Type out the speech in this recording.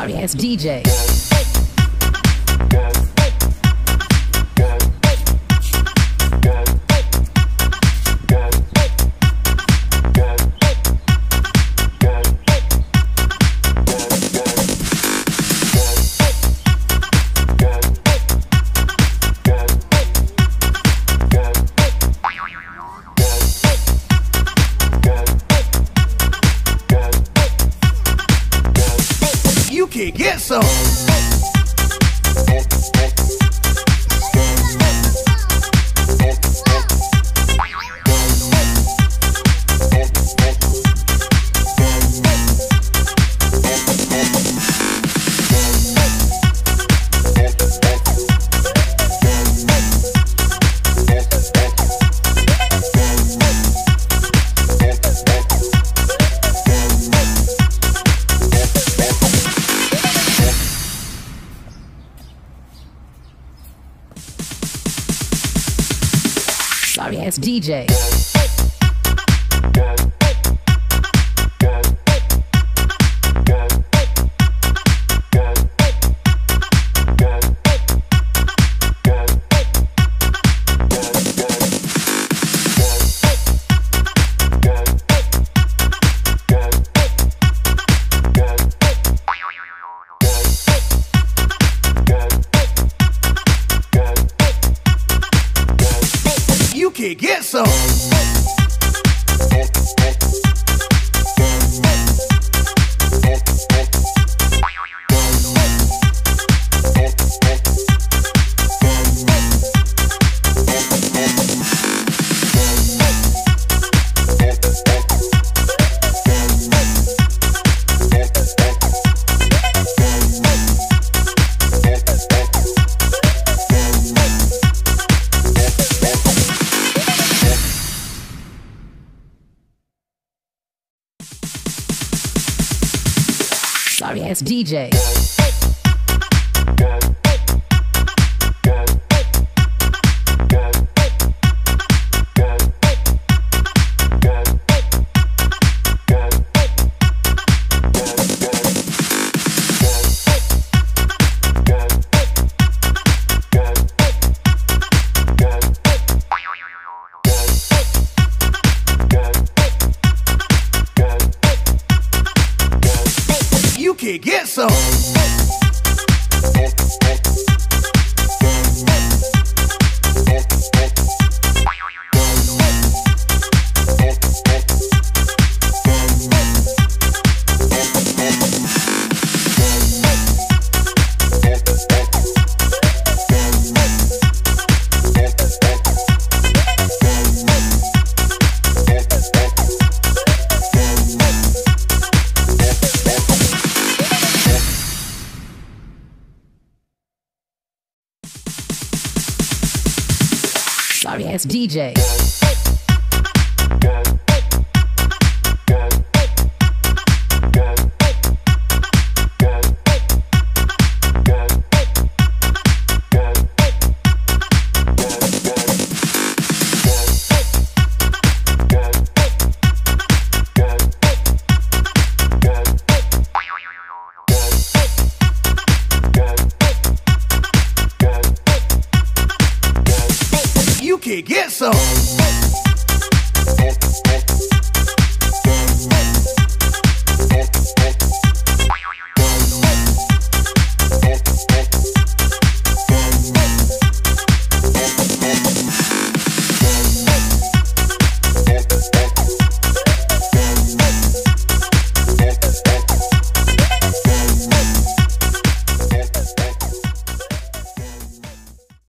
Sorry ass DJ. Can get some. Sorry ass DJ. You can get some. Sorry ass DJ. Get some. Sorry DJ. Get